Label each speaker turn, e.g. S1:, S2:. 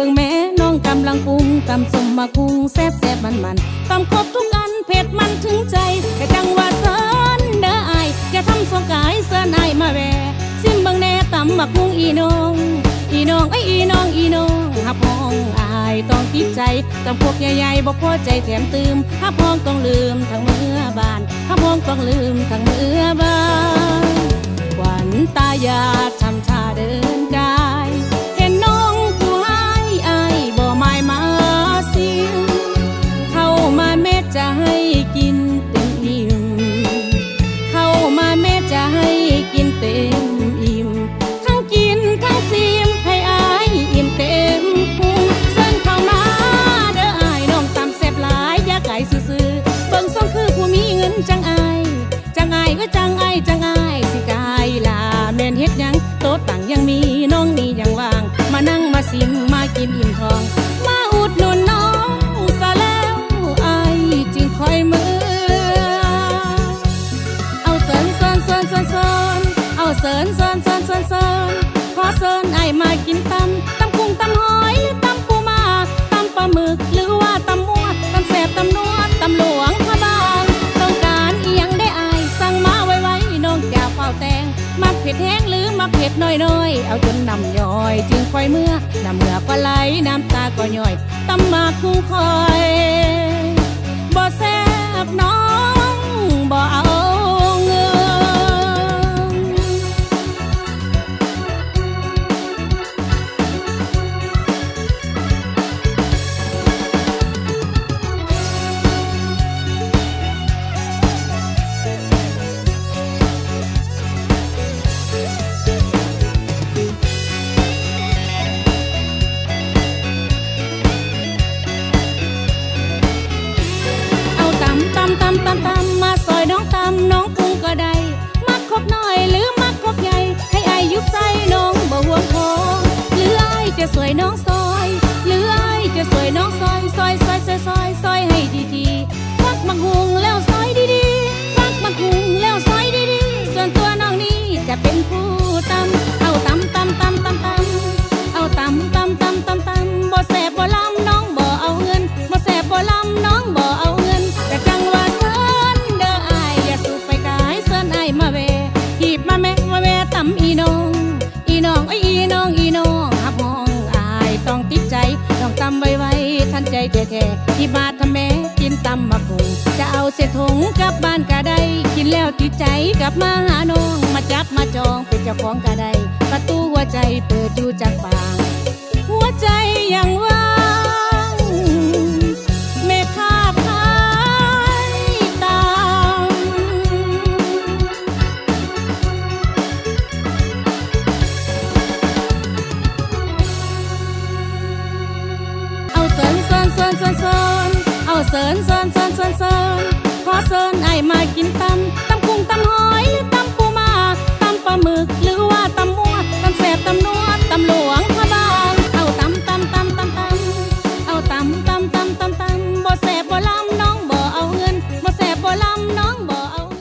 S1: บิ่งแม่น้องกำลังปรุงตำสมมาคุงแซ่บแซ่บมันมันตำครบทุกอันเผ็ดมันถึงใจกะจังว่าเซินเด้ออายอย่าทำสงกายเซินอายมาแวซิมเบิ่งแน่ตำมาคุงอีน้อง อีน้องไออีน้องอีน้องหับห้องอายต้องติดใจตำพวกใหญ่ๆบอกพอใจแถมตืมหับห้องต้องลืมทั้งเมื่อบานหับห้องต้องลืมทั้งเมื่อบานหวันตายาทำายจังอายสิกายลาแม่นเฮ็ดยังโต๊ะต่างยังมีน้องนี่ยังว่าง มานั่งมาซิมมากินอิ่มทอง มาอุดหนุนน้องซะแล้วไอจึงคอยมือ เอาเสินเสินเสินเสินเสินเอาเสินเสินเสินเสินเสินขอเสินไอมากินตำตำกุ้งตำหอยหรือตำปูมาตำปลาหมึกหรื แตงมักเผ็ดแห้งหรือมักเผ็ดน้อยน้อยๆ เอาจนน้ำย่อย จึงค่อยเมื่อน้ำเมื่อก็ไหลน้ำตาก็ย่อยตำมาคุ้งคอย จะสวยน้องซอย หรืออายจะสวยน้องซอย ที่บาททำแม่กินตำมาปุงจะเอาเศษถุงกลับบ้านก็ได้ กินแล้วติดใจกลับมาหาน้อง มาจับมาจองเป็นเจ้าของก็ได้ ประตูหัวใจเปิดอยู่จากปาง นเสินเสินเสินเสินเอ